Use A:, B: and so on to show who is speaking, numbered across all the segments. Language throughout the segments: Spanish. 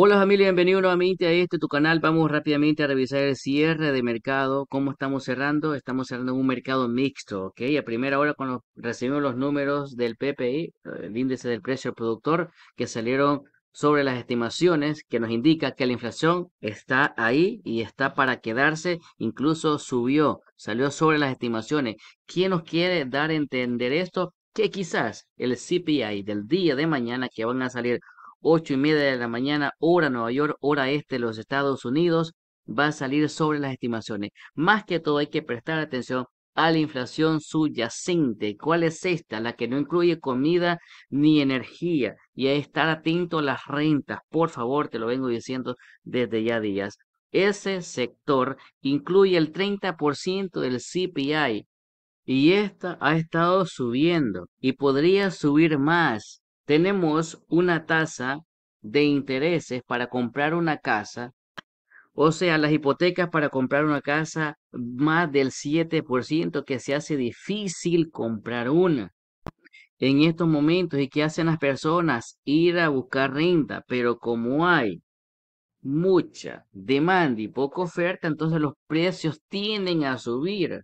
A: Hola familia, bienvenido nuevamente a este tu canal. Vamos rápidamente a revisar el cierre de mercado. ¿Cómo estamos cerrando? Estamos cerrando un mercado mixto, ¿ok? A primera hora cuando recibimos los números del PPI, el índice del precio productor, que salieron sobre las estimaciones, que nos indica que la inflación está ahí y está para quedarse, incluso subió, salió sobre las estimaciones. ¿Quién nos quiere dar a entender esto? Que quizás el CPI del día de mañana, que van a salir 8 y media de la mañana, hora Nueva York, hora este de los Estados Unidos, va a salir sobre las estimaciones. Más que todo hay que prestar atención a la inflación subyacente. ¿Cuál es esta? La que no incluye comida ni energía. Y a estar atento a las rentas. Por favor, te lo vengo diciendo desde ya días. Ese sector incluye el 30% del CPI. Y esta ha estado subiendo y podría subir más tenemos una tasa de intereses para comprar una casa, o sea, las hipotecas para comprar una casa más del 7% que se hace difícil comprar una en estos momentos y que hacen las personas ir a buscar renta, pero como hay mucha demanda y poca oferta, entonces los precios tienden a subir,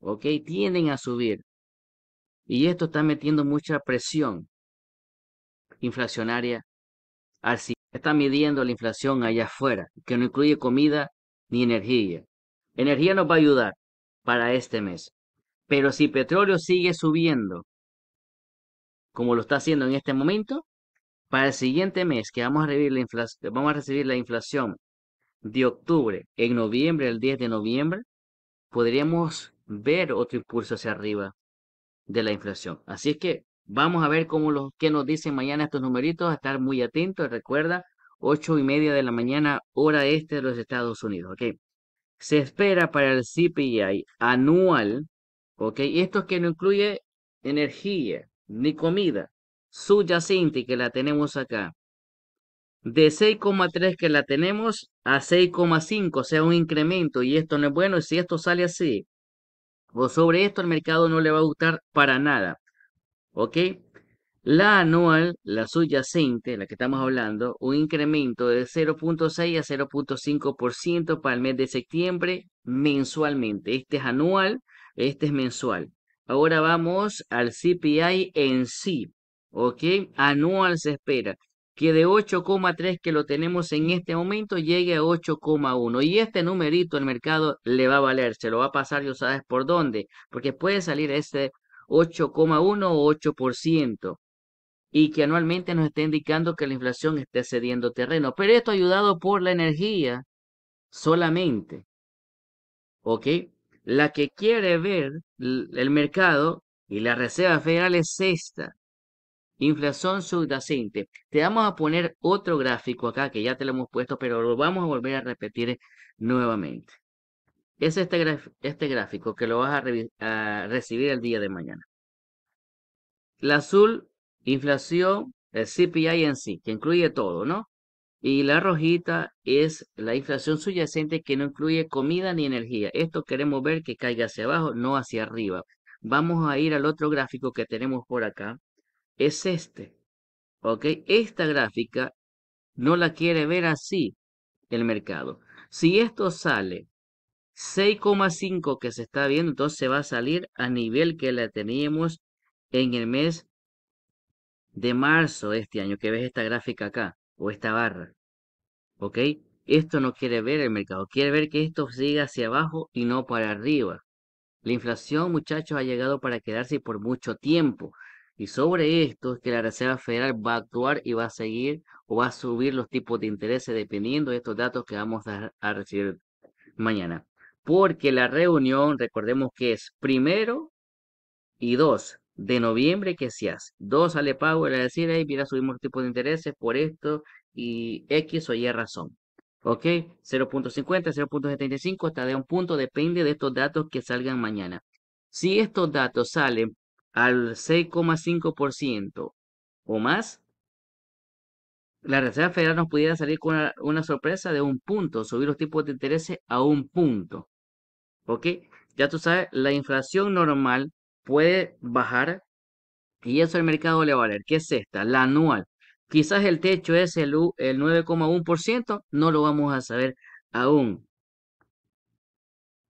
A: ¿ok? Tienden a subir. Y esto está metiendo mucha presión inflacionaria así está midiendo la inflación allá afuera, que no incluye comida ni energía. Energía nos va a ayudar para este mes. Pero si petróleo sigue subiendo, como lo está haciendo en este momento, para el siguiente mes que vamos a recibir la inflación, vamos a recibir la inflación de octubre en noviembre, el 10 de noviembre, podríamos ver otro impulso hacia arriba de la inflación. Así es que Vamos a ver cómo los, qué nos dicen mañana estos numeritos, estar muy atentos. Recuerda, 8 y media de la mañana, hora este de los Estados Unidos. ¿ok? Se espera para el CPI anual, ¿ok? Esto que no incluye energía ni comida subyacente que la tenemos acá. De 6,3 que la tenemos a 6,5, o sea, un incremento. Y esto no es bueno. Si esto sale así, o sobre esto el mercado no le va a gustar para nada. ¿Ok? La anual, la subyacente, la que estamos hablando, un incremento de 0.6 a 0.5% para el mes de septiembre mensualmente. Este es anual, este es mensual. Ahora vamos al CPI en sí. ¿Ok? Anual se espera que de 8,3 que lo tenemos en este momento llegue a 8,1. Y este numerito el mercado le va a valer, se lo va a pasar, yo sabes por dónde, porque puede salir este 8,1 o 8%, y que anualmente nos está indicando que la inflación esté cediendo terreno. Pero esto ayudado por la energía solamente. ¿Ok? La que quiere ver el mercado y la Reserva Federal es esta. Inflación subyacente. Te vamos a poner otro gráfico acá que ya te lo hemos puesto, pero lo vamos a volver a repetir nuevamente es este, este gráfico que lo vas a, recibir el día de mañana. El azul, inflación, el CPI en sí, que incluye todo, ¿no? Y la rojita es la inflación subyacente que no incluye comida ni energía. Esto queremos ver que caiga hacia abajo, no hacia arriba. Vamos a ir al otro gráfico que tenemos por acá. Es este. ¿Ok? Esta gráfica no la quiere ver así el mercado. Si esto sale 6,5 que se está viendo, entonces se va a salir a nivel que la teníamos en el mes de marzo de este año, que ves esta gráfica acá, o esta barra. ¿Ok? Esto no quiere ver el mercado, quiere ver que esto siga hacia abajo y no para arriba. La inflación, muchachos, ha llegado para quedarse por mucho tiempo. Y sobre esto es que la Reserva Federal va a actuar y va a seguir o va a subir los tipos de interés dependiendo de estos datos que vamos a recibir mañana porque la reunión, recordemos que es primero y dos de noviembre que se hace. Dos sale pago, le decir, mira, subimos tipo de intereses por esto y X o Y razón. ¿Ok? 0.50, 0.75 hasta de un punto, depende de estos datos que salgan mañana. Si estos datos salen al 6,5% o más, la Reserva Federal nos pudiera salir con una, una, sorpresa de un punto, subir los tipos de intereses a un punto. ¿Ok? Ya tú sabes, la inflación normal puede bajar y eso el mercado le va a valer. ¿Qué es esta? La anual. Quizás el techo es el, el 9,1%, no lo vamos a saber aún,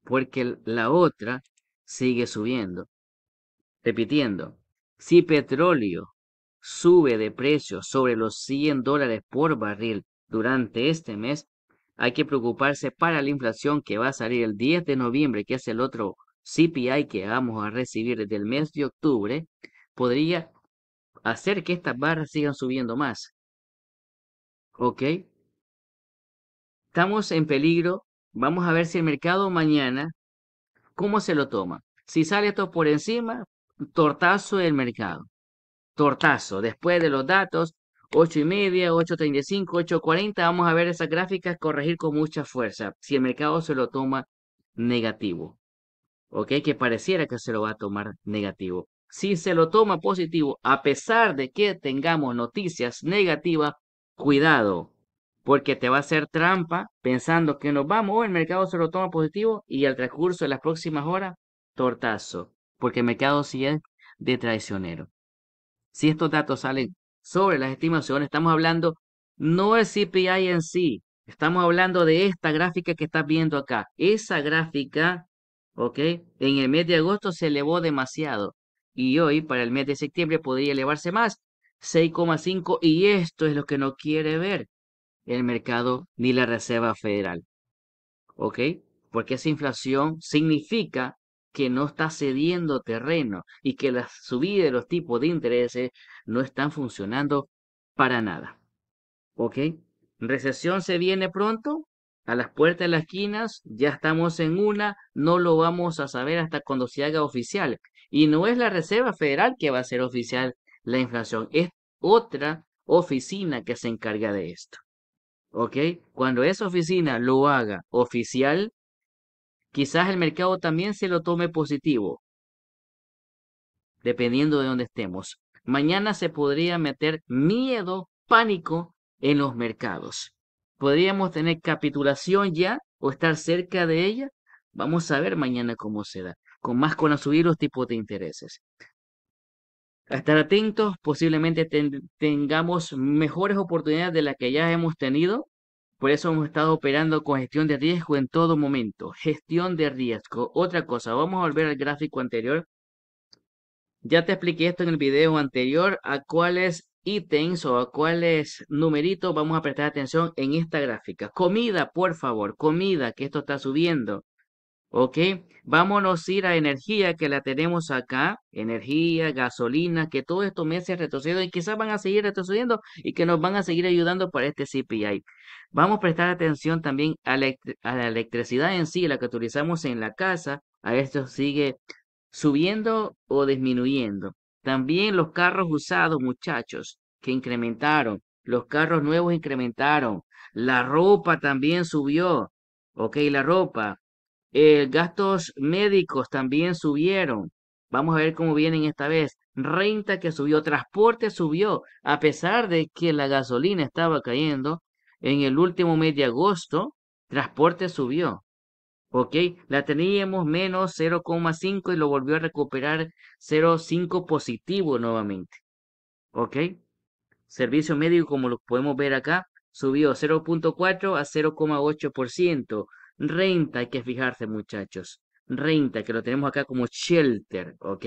A: porque la otra sigue subiendo. Repitiendo, si petróleo sube de precio sobre los 100 dólares por barril durante este mes, hay que preocuparse para la inflación que va a salir el 10 de noviembre, que es el otro CPI que vamos a recibir desde el mes de octubre, podría hacer que estas barras sigan subiendo más. ¿Ok? Estamos en peligro. Vamos a ver si el mercado mañana, ¿cómo se lo toma? Si sale esto por encima, tortazo del mercado. Tortazo. Después de los datos, 8 y media, 8.35, 8.40, vamos a ver esas gráficas corregir con mucha fuerza. Si el mercado se lo toma negativo. ¿Ok? Que pareciera que se lo va a tomar negativo. Si se lo toma positivo, a pesar de que tengamos noticias negativas, cuidado, porque te va a hacer trampa pensando que nos vamos, o el mercado se lo toma positivo y al transcurso de las próximas horas, tortazo, porque el mercado sigue de traicionero. Si estos datos salen sobre las estimaciones, estamos hablando no el CPI en sí, estamos hablando de esta gráfica que estás viendo acá. Esa gráfica, ¿ok? En el mes de agosto se elevó demasiado y hoy para el mes de septiembre podría elevarse más, 6,5 y esto es lo que no quiere ver el mercado ni la Reserva Federal. ¿Ok? Porque esa inflación significa que no está cediendo terreno y que la subida de los tipos de intereses no están funcionando para nada. ¿Ok? Recesión se viene pronto, a las puertas de las esquinas, ya estamos en una, no lo vamos a saber hasta cuando se haga oficial. Y no es la Reserva Federal que va a ser oficial la inflación, es otra oficina que se encarga de esto. ¿Ok? Cuando esa oficina lo haga oficial, quizás el mercado también se lo tome positivo, dependiendo de dónde estemos. Mañana se podría meter miedo, pánico en los mercados. Podríamos tener capitulación ya o estar cerca de ella. Vamos a ver mañana cómo se da, con más con subir los tipos de intereses. A estar atentos, posiblemente tengamos mejores oportunidades de las que ya hemos tenido. Por eso hemos estado operando con gestión de riesgo en todo momento. Gestión de riesgo. Otra cosa, vamos a volver al gráfico anterior. Ya te expliqué esto en el video anterior, a cuáles ítems o a cuáles numeritos vamos a prestar atención en esta gráfica. Comida, por favor, comida, que esto está subiendo. ¿Ok? Vámonos a ir a energía que la tenemos acá, energía, gasolina, que todo esto meses retrocediendo y quizás van a seguir retrocediendo y que nos van a seguir ayudando para este CPI. Vamos a prestar atención también a la, a la electricidad en sí, la que utilizamos en la casa, a esto sigue subiendo o disminuyendo. También los carros usados, muchachos, que incrementaron, los carros nuevos incrementaron, la ropa también subió, ok, la ropa, eh, gastos médicos también subieron. Vamos a ver cómo vienen esta vez. Renta que subió, transporte subió, a pesar de que la gasolina estaba cayendo. En el último mes de agosto, transporte subió. ¿Ok? La teníamos menos 0,5 y lo volvió a recuperar 0,5 positivo nuevamente. ¿Ok? Servicio médico, como lo podemos ver acá, subió 0.4 a 0,8%. Renta, hay que fijarse, muchachos. Renta, que lo tenemos acá como shelter, ¿ok?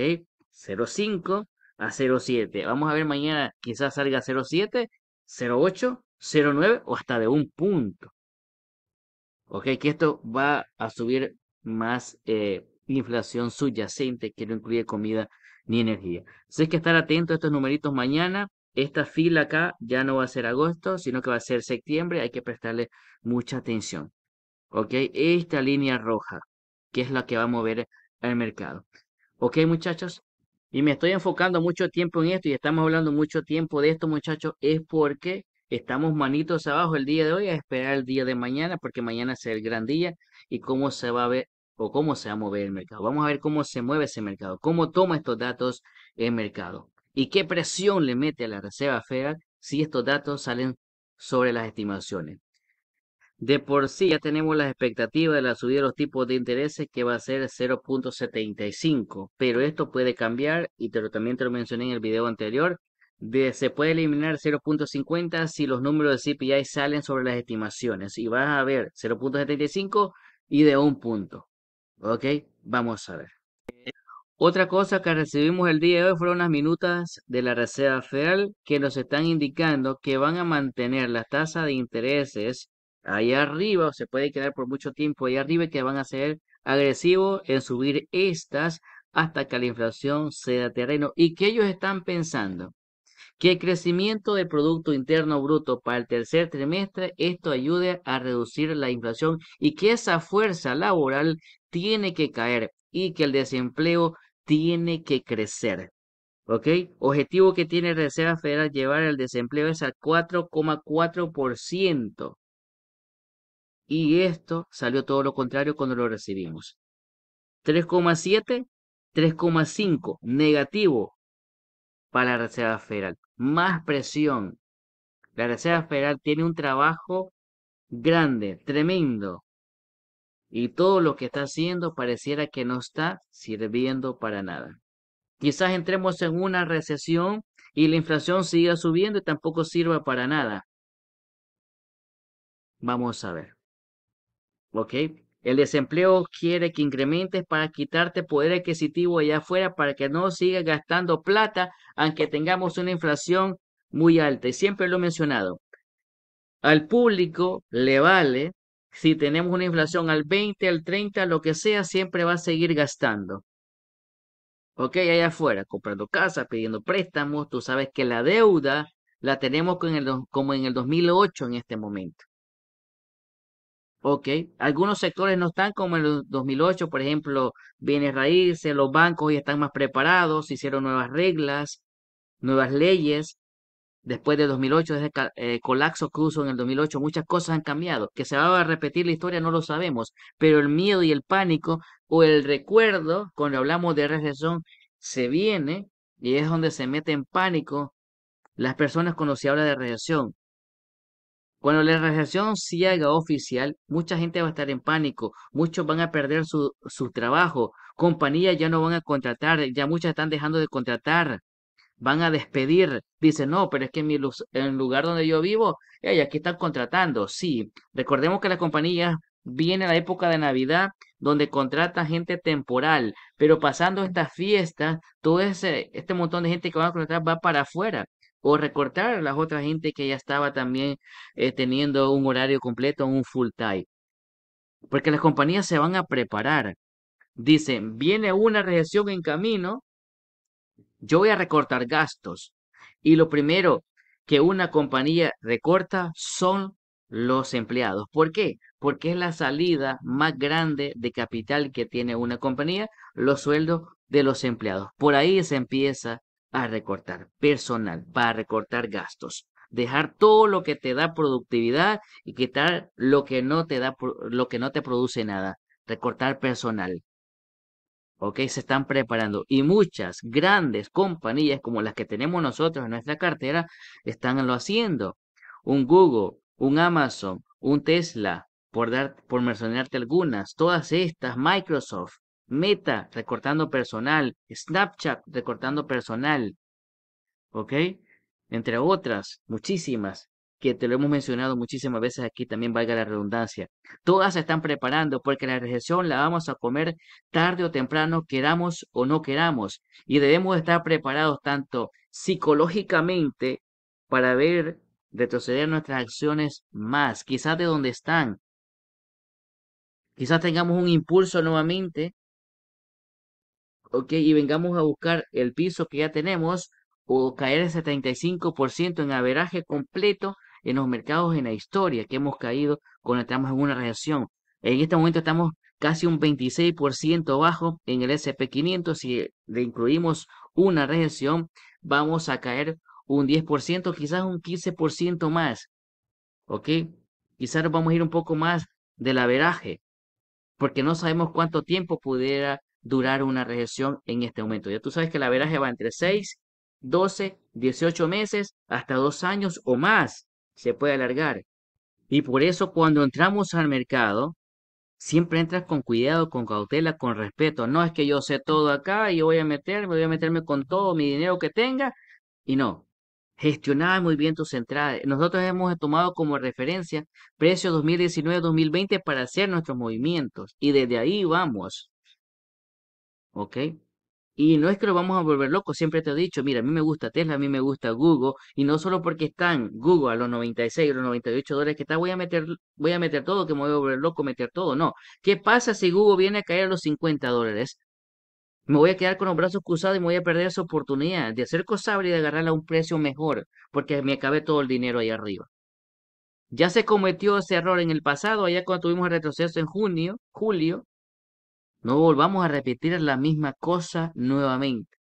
A: 0.5 a 0.7. Vamos a ver mañana, quizás salga 0.7, 0.8, 0.9 o hasta de un punto. ¿Ok? Que esto va a subir más eh, inflación subyacente que no incluye comida ni energía. Así que estar atento a estos numeritos mañana. Esta fila acá ya no va a ser agosto, sino que va a ser septiembre. Hay que prestarle mucha atención. ¿Ok? Esta línea roja, que es la que va a mover el mercado. ¿Ok, muchachos? Y me estoy enfocando mucho tiempo en esto y estamos hablando mucho tiempo de esto, muchachos, es porque estamos manitos abajo el día de hoy a esperar el día de mañana, porque mañana es el gran día y cómo se va a ver o cómo se va a mover el mercado. Vamos a ver cómo se mueve ese mercado, cómo toma estos datos el mercado y qué presión le mete a la Reserva Federal si estos datos salen sobre las estimaciones. De por sí ya tenemos la expectativa de la subida de los tipos de intereses que va a ser 0.75, pero esto puede cambiar y te también te lo mencioné en el video anterior. se puede eliminar 0.50 si los números de CPI salen sobre las estimaciones. Y vas a ver 0.75 y de un punto. ¿Ok? Vamos a ver. Otra cosa que recibimos el día de hoy fueron unas minutas de la Reserva Federal que nos están indicando que van a mantener la tasa de intereses allá arriba, se puede quedar por mucho tiempo allá arriba y que van a ser agresivos en subir estas hasta que la inflación sea terreno y que ellos están pensando que el crecimiento del Producto Interno Bruto para el tercer trimestre, esto ayude a reducir la inflación y que esa fuerza laboral tiene que caer y que el desempleo tiene que crecer. ¿Ok? Objetivo que tiene Reserva Federal llevar el desempleo es al 4,4%. Y esto salió todo lo contrario cuando lo recibimos. 3,7, 3,5 negativo para la Reserva Federal. Más presión. La Reserva Federal tiene un trabajo grande, tremendo, y todo lo que está haciendo pareciera que no está sirviendo para nada. Quizás entremos en una recesión y la inflación siga subiendo y tampoco sirva para nada. Vamos a ver. ¿Ok? El desempleo quiere que incrementes para quitarte poder adquisitivo allá afuera para que no sigas gastando plata aunque tengamos una inflación muy alta. Y siempre lo he mencionado. Al público le vale si tenemos una inflación al 20, al 30, lo que sea, siempre va a seguir gastando. Ok, allá afuera, comprando casa, pidiendo préstamos, tú sabes que la deuda la tenemos como en el 2008 en este momento. Ok, algunos sectores no están como en el 2008, por ejemplo, bienes raíces, los bancos ya están más preparados, hicieron nuevas reglas, nuevas leyes, después de 2008, desde el colapso que en el 2008, muchas cosas han cambiado. Que se va a repetir la historia no lo sabemos, pero el miedo y el pánico o el recuerdo, cuando hablamos de recesión, se viene y es donde se mete en pánico las personas cuando se habla de recesión. Cuando la recesión se haga oficial, mucha gente va a estar en pánico, muchos van a perder su, su trabajo, compañías ya no van a contratar, ya muchas están dejando de contratar, van a despedir. Dice, no, pero es que en, mi, el lugar donde yo vivo, hey, aquí están contratando. Sí, recordemos que la compañía viene a la época de Navidad donde contrata gente temporal, pero pasando estas fiestas, todo ese, este montón de gente que va a contratar va para afuera. O recortar a las otras gente que ya estaba también eh, teniendo un horario completo, un full time. Porque las compañías se van a preparar. Dicen, viene una recesión en camino, yo voy a recortar gastos. Y lo primero que una compañía recorta son los empleados. ¿Por qué? Porque es la salida más grande de capital que tiene una compañía, los sueldos de los empleados. Por ahí se empieza a recortar personal, para recortar gastos. Dejar todo lo que te da productividad y quitar lo que no te da, lo que no te produce nada. Recortar personal. ¿ok? Se están preparando y muchas grandes compañías como las que tenemos nosotros en nuestra cartera están lo haciendo. Un Google, un Amazon, un Tesla, por dar, por mencionarte algunas, todas estas, Microsoft, Meta recortando personal, Snapchat recortando personal, ¿ok? Entre otras, muchísimas que te lo hemos mencionado muchísimas veces aquí, también valga la redundancia. Todas se están preparando porque la recesión la vamos a comer tarde o temprano, queramos o no queramos. Y debemos estar preparados tanto psicológicamente para ver retroceder nuestras acciones más, quizás de donde están. Quizás tengamos un impulso nuevamente, y vengamos a buscar el piso que ya tenemos o caer ese 35% en averaje completo en los mercados en la historia que hemos caído cuando estamos en una recesión. En este momento estamos casi un 26% bajo en el SP500. Si le incluimos una recesión, vamos a caer un 10%, quizás un 15% más. ¿Ok? Quizás vamos a ir un poco más del averaje, porque no sabemos cuánto tiempo pudiera durar una recesión en este momento. Ya tú sabes que el averaje va entre 6, 12, 18 meses, hasta 2 años o más se puede alargar. Y por eso cuando entramos al mercado, siempre entras con cuidado, con cautela, con respeto. No es que yo sé todo acá y voy a meterme, voy a meterme con todo mi dinero que tenga. Y no, gestionar muy bien tus entradas. Nosotros hemos tomado como referencia precio 2019-2020 para hacer nuestros movimientos y desde ahí vamos. ¿Ok? Y no es que lo vamos a volver loco, siempre te he dicho, mira, a mí me gusta Tesla, a mí me gusta Google, y no solo porque están Google a los 96, los 98 dólares que está, voy a meter, voy a meter todo, que me voy a volver loco, meter todo, no. ¿Qué pasa si Google viene a caer a los 50 dólares? Me voy a quedar con los brazos cruzados y me voy a perder esa oportunidad de hacer cosable y de agarrarla a un precio mejor, porque me acabé todo el dinero ahí arriba. Ya se cometió ese error en el pasado, allá cuando tuvimos el retroceso en junio, julio, no volvamos a repetir la misma cosa nuevamente.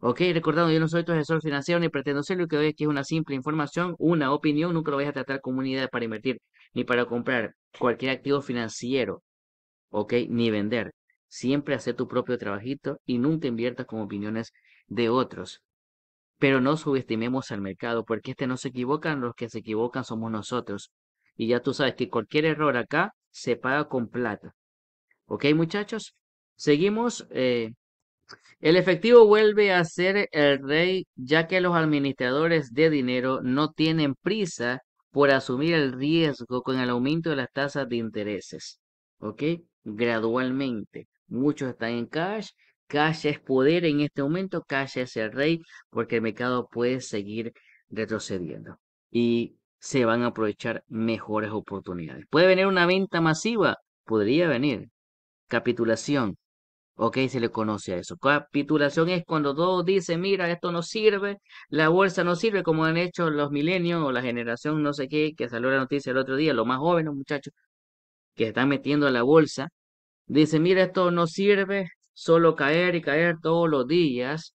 A: Ok, recordando, yo no soy tu asesor financiero ni pretendo ser lo que doy aquí es una simple información, una opinión, nunca lo voy a tratar como unidad para invertir ni para comprar cualquier activo financiero, ok, ni vender. Siempre hace tu propio trabajito y nunca inviertas con opiniones de otros. Pero no subestimemos al mercado, porque este no se equivocan, los que se equivocan somos nosotros. Y ya tú sabes que cualquier error acá se paga con plata. ¿Ok, muchachos? Seguimos. Eh, el efectivo vuelve a ser el rey, ya que los administradores de dinero no tienen prisa por asumir el riesgo con el aumento de las tasas de intereses. ¿Ok? Gradualmente. Muchos están en cash. Cash es poder en este momento. Cash es el rey porque el mercado puede seguir retrocediendo. Y se van a aprovechar mejores oportunidades. ¿Puede venir una venta masiva? Podría venir. Capitulación. Ok, se le conoce a eso. Capitulación es cuando todos dicen, mira, esto no sirve, la bolsa no sirve, como han hecho los milenios o la generación no sé qué, que salió la noticia el otro día, los más jóvenes muchachos, que están metiendo a la bolsa. Dice, mira, esto no sirve, solo caer y caer todos los días.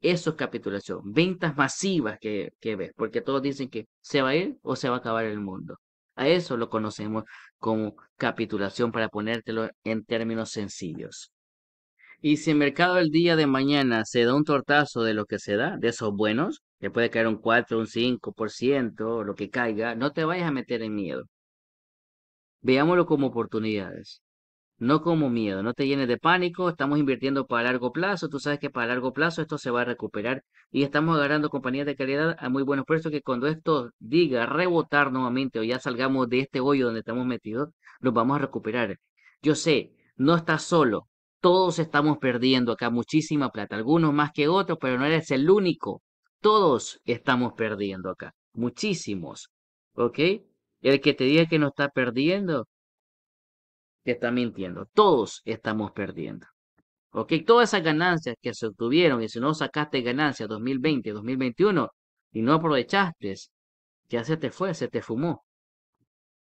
A: Eso es capitulación. Ventas masivas que ves, porque todos dicen que se va a ir o se va a acabar el mundo. A eso lo conocemos como capitulación para ponértelo en términos sencillos. Y si el mercado el día de mañana se da un tortazo de lo que se da, de esos buenos, que puede caer un 4, un 5%, lo que caiga, no te vayas a meter en miedo. Veámoslo como oportunidades no como miedo, no te llenes de pánico, estamos invirtiendo para largo plazo, tú sabes que para largo plazo esto se va a recuperar y estamos agarrando compañías de calidad a muy buenos precios que cuando esto diga rebotar nuevamente o ya salgamos de este hoyo donde estamos metidos, nos vamos a recuperar. Yo sé, no estás solo, todos estamos perdiendo acá muchísima plata, algunos más que otros, pero no eres el único, todos estamos perdiendo acá, muchísimos, ¿ok? El que te diga que no está perdiendo, te está mintiendo. Todos estamos perdiendo. ¿Ok? Todas esas ganancias que se obtuvieron y si no sacaste ganancias 2020, 2021 y no aprovechaste, ya se te fue, se te fumó.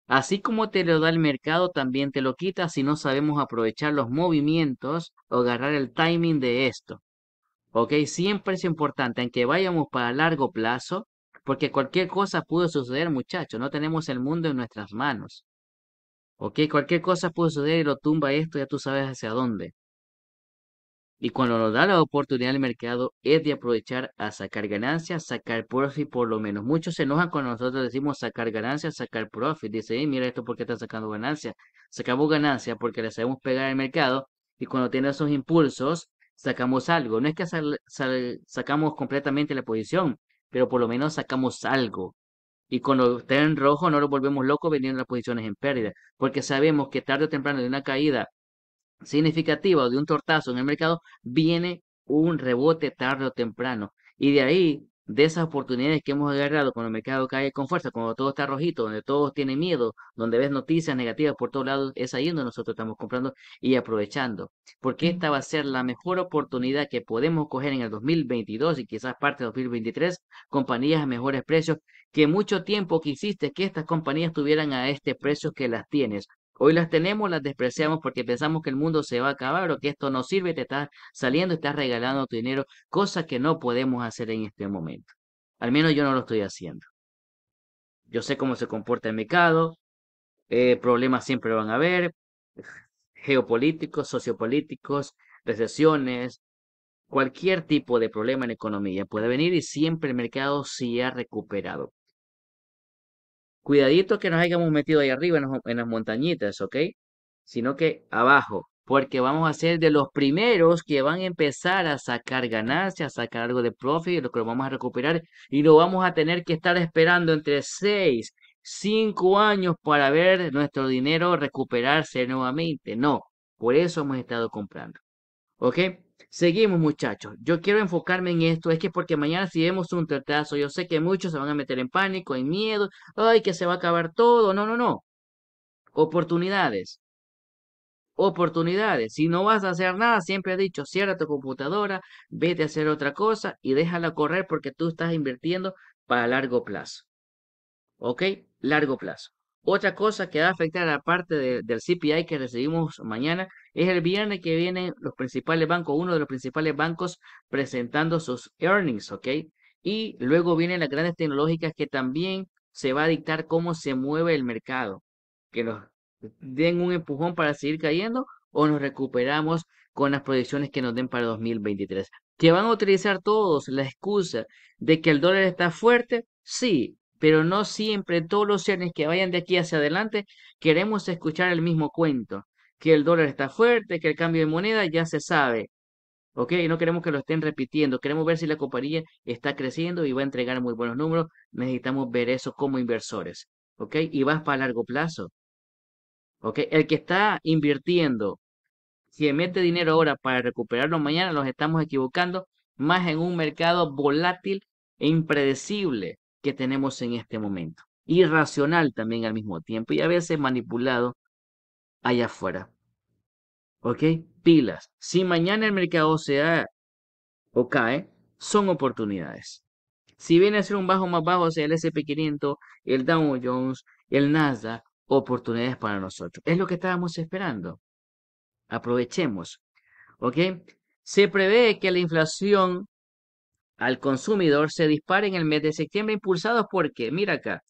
A: Así como te lo da el mercado, también te lo quita si no sabemos aprovechar los movimientos o agarrar el timing de esto. ¿Ok? Siempre es importante, aunque vayamos para largo plazo, porque cualquier cosa puede suceder, muchachos. No tenemos el mundo en nuestras manos. Ok, cualquier cosa puede suceder y lo tumba esto, ya tú sabes hacia dónde. Y cuando nos da la oportunidad el mercado es de aprovechar a sacar ganancias, sacar profit por lo menos. Muchos se enojan cuando nosotros decimos sacar ganancias, sacar profit. Dice, mira esto porque está sacando ganancias. Sacamos ganancias porque le sabemos pegar al mercado y cuando tiene esos impulsos sacamos algo. No es que sacamos completamente la posición, pero por lo menos sacamos algo. Y cuando esté en rojo no nos volvemos locos vendiendo las posiciones en pérdida, porque sabemos que tarde o temprano de una caída significativa o de un tortazo en el mercado viene un rebote tarde o temprano. Y de ahí de esas oportunidades que hemos agarrado cuando el mercado cae con fuerza, cuando todo está rojito, donde todos tienen miedo, donde ves noticias negativas por todos lados, es ahí donde nosotros estamos comprando y aprovechando. Porque esta va a ser la mejor oportunidad que podemos coger en el 2022 y quizás parte del 2023, compañías a mejores precios, que mucho tiempo quisiste que estas compañías tuvieran a este precio que las tienes. Hoy las tenemos, las despreciamos porque pensamos que el mundo se va a acabar o que esto no sirve, te estás saliendo, estás regalando tu dinero, cosa que no podemos hacer en este momento. Al menos yo no lo estoy haciendo. Yo sé cómo se comporta el mercado, eh, problemas siempre van a haber, geopolíticos, sociopolíticos, recesiones, cualquier tipo de problema en economía puede venir y siempre el mercado se ha recuperado. Cuidadito que nos hayamos metido ahí arriba en, las montañitas, ¿ok? Sino que abajo, porque vamos a ser de los primeros que van a empezar a sacar ganancias, a sacar algo de profit, lo que lo vamos a recuperar y no vamos a tener que estar esperando entre 6, 5 años para ver nuestro dinero recuperarse nuevamente. No, por eso hemos estado comprando. ¿Ok? Seguimos muchachos. Yo quiero enfocarme en esto. Es que porque mañana si vemos un retraso, yo sé que muchos se van a meter en pánico, en miedo. Ay, que se va a acabar todo. No, no, no. Oportunidades. Oportunidades. Si no vas a hacer nada, siempre he dicho, cierra tu computadora, vete a hacer otra cosa y déjala correr porque tú estás invirtiendo para largo plazo. ¿Ok? Largo plazo. Otra cosa que va a afectar a la parte del CPI que recibimos mañana es el viernes que vienen los principales bancos, uno de los principales bancos presentando sus earnings, ¿ok? Y luego vienen las grandes tecnológicas que también se va a dictar cómo se mueve el mercado, que nos den un empujón para seguir cayendo o nos recuperamos con las proyecciones que nos den para 2023. ¿Que van a utilizar todos la excusa de que el dólar está fuerte? Sí, pero no siempre todos los seres que vayan de aquí hacia adelante queremos escuchar el mismo cuento, que el dólar está fuerte, que el cambio de moneda ya se sabe. ¿Ok? No queremos que lo estén repitiendo, queremos ver si la compañía está creciendo y va a entregar muy buenos números. Necesitamos ver eso como inversores. ¿Ok? Y vas para largo plazo. ¿Ok? El que está invirtiendo, si mete dinero ahora para recuperarlo mañana, nos estamos equivocando más en un mercado volátil e impredecible que tenemos en este momento. Irracional también al mismo tiempo y a veces manipulado allá afuera. ¿Ok? Pilas. Si mañana el mercado se da o cae, son oportunidades. Si viene a ser un bajo más bajo, sea el SP500, el Dow Jones, el Nasdaq, oportunidades para nosotros. Es lo que estábamos esperando. Aprovechemos. ¿Ok? Se prevé que la inflación al consumidor se dispara en el mes de septiembre impulsados por qué? Mira acá,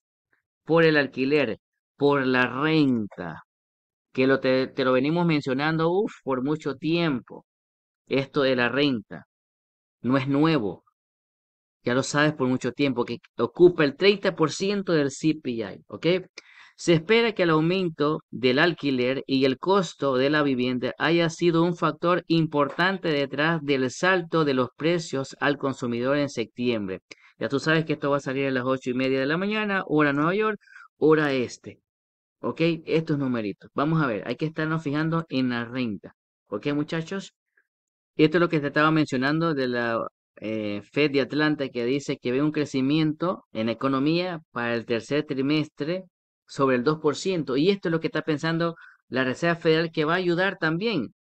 A: por el alquiler, por la renta, que lo te, lo venimos mencionando uf, por mucho tiempo. Esto de la renta no es nuevo. Ya lo sabes por mucho tiempo, que ocupa el 30% del CPI, ¿ok? Se espera que el aumento del alquiler y el costo de la vivienda haya sido un factor importante detrás del salto de los precios al consumidor en septiembre. Ya tú sabes que esto va a salir a las ocho y media de la mañana, hora Nueva York, hora este. ¿Ok? Estos numeritos. Vamos a ver, hay que estarnos fijando en la renta. ¿Ok, muchachos? Esto es lo que te estaba mencionando de la eh, Fed de Atlanta que dice que ve un crecimiento en economía para el tercer trimestre sobre el 2%. Y esto es lo que está pensando la Reserva Federal que va a ayudar también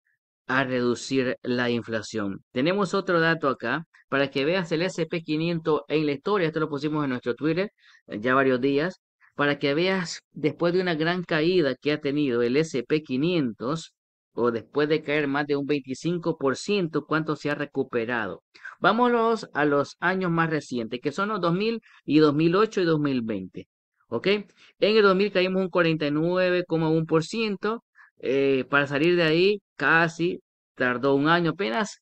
A: a reducir la inflación. Tenemos otro dato acá para que veas el SP500 en la historia. Esto lo pusimos en nuestro Twitter eh, ya varios días. Para que veas después de una gran caída que ha tenido el SP500 o después de caer más de un 25%, cuánto se ha recuperado. Vámonos a los años más recientes, que son los 2000 y 2008 y 2020. ¿Ok? En el 2000 caímos un 49,1%. Eh, para salir de ahí, casi tardó un año apenas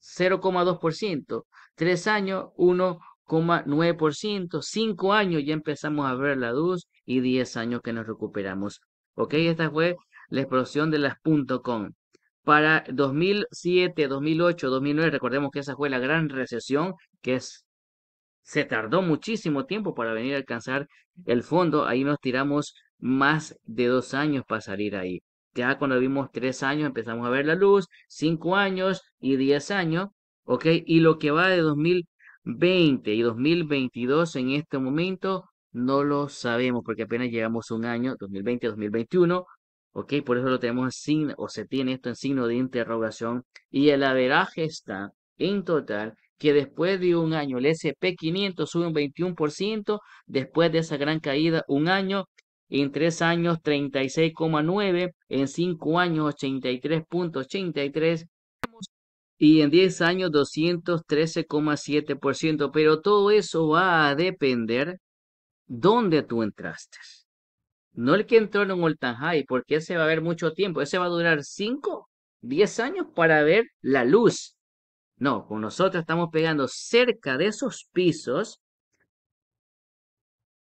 A: 0,2%. Tres años, 1,9%. Cinco años ya empezamos a ver la luz y diez años que nos recuperamos. ¿Ok? Esta fue la explosión de las .com. Para 2007, 2008, 2009, recordemos que esa fue la gran recesión, que es se tardó muchísimo tiempo para venir a alcanzar el fondo. Ahí nos tiramos más de dos años para salir ahí. Ya cuando vimos tres años empezamos a ver la luz, cinco años y diez años, ¿ok? Y lo que va de 2020 y 2022 en este momento no lo sabemos porque apenas llegamos un año, 2020-2021, ¿ok? Por eso lo tenemos en signo, o se tiene esto en signo de interrogación y el averaje está en total que después de un año el SP500 sube un 21%, después de esa gran caída, un año, en tres años 36,9, en cinco años 83.83 y en 10 años 213,7%, pero todo eso va a depender dónde tú entraste. No el que entró en un all high, porque ese va a ver mucho tiempo, ese va a durar 5, 10 años para ver la luz no, con nosotros estamos pegando cerca de esos pisos.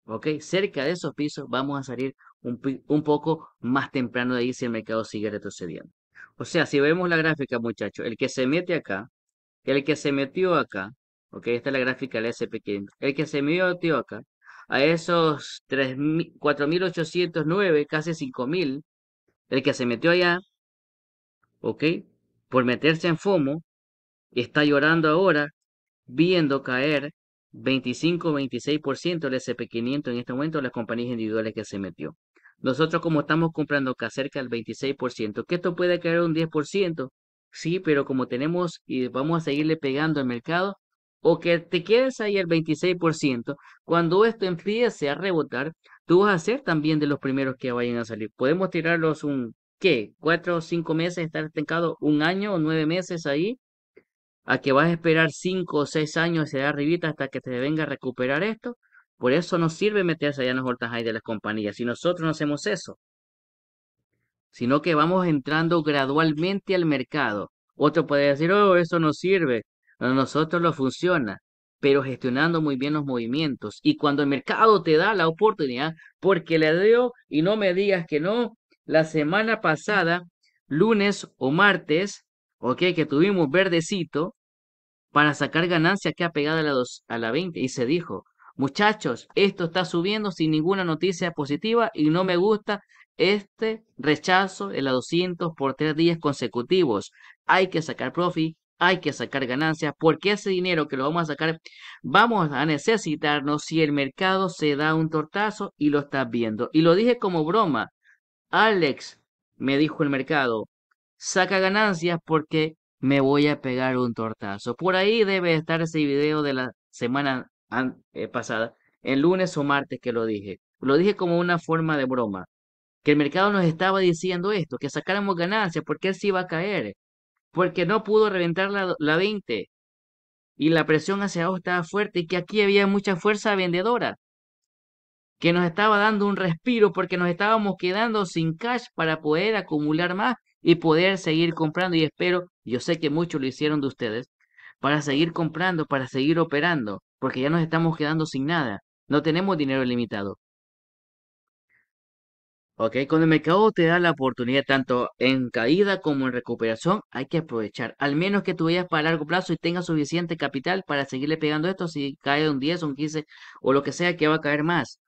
A: ¿Ok? Cerca de esos pisos vamos a salir un, poco más temprano de ahí si el mercado sigue retrocediendo. O sea, si vemos la gráfica, muchachos, el que se mete acá, el que se metió acá, ok, esta es la gráfica del SP500, el que se metió acá, a esos 4.809, casi 5.000, el que se metió allá, ok, por meterse en FOMO, está llorando ahora, viendo caer 25-26% del SP500 en este momento las compañías individuales que se metió. Nosotros como estamos comprando acá cerca del 26%, que esto puede caer un 10%, sí, pero como tenemos y vamos a seguirle pegando al mercado, o que te quedes ahí al 26%, cuando esto empiece a rebotar, tú vas a ser también de los primeros que vayan a salir. Podemos tirarlos un, ¿qué? ¿Cuatro o cinco meses, estar estancado un año o nueve meses ahí? A que vas a esperar cinco o seis años hacia arribita hasta que te venga a recuperar esto. Por eso no sirve meterse allá en los all de las compañías. Si nosotros no hacemos eso, sino que vamos entrando gradualmente al mercado. Otro puede decir, oh, eso no sirve. A nosotros lo funciona, pero gestionando muy bien los movimientos. Y cuando el mercado te da la oportunidad, porque le dio, y no me digas que no, la semana pasada, lunes o martes, ok, que tuvimos verdecito, para sacar ganancia que ha pegado a la, dos, a la 20 y se dijo, muchachos, esto está subiendo sin ninguna noticia positiva y no me gusta este rechazo de la 200 por tres días consecutivos. Hay que sacar profit, hay que sacar ganancias, porque ese dinero que lo vamos a sacar, vamos a necesitarnos si el mercado se da un tortazo y lo estás viendo. Y lo dije como broma. Alex, me dijo el mercado, saca ganancias porque me voy a pegar un tortazo. Por ahí debe estar ese video de la semana eh, pasada, el lunes o martes que lo dije. Lo dije como una forma de broma. Que el mercado nos estaba diciendo esto, que sacáramos ganancias, porque él sí iba a caer. Porque no pudo reventar la, la 20. Y la presión hacia abajo estaba fuerte y que aquí había mucha fuerza vendedora. Que nos estaba dando un respiro porque nos estábamos quedando sin cash para poder acumular más y poder seguir comprando. Y espero, yo sé que muchos lo hicieron de ustedes, para seguir comprando, para seguir operando, porque ya nos estamos quedando sin nada. No tenemos dinero limitado. Ok, cuando el mercado te da la oportunidad tanto en caída como en recuperación, hay que aprovechar. Al menos que tú vayas para largo plazo y tengas suficiente capital para seguirle pegando esto si cae un 10, un 15 o lo que sea que va a caer más.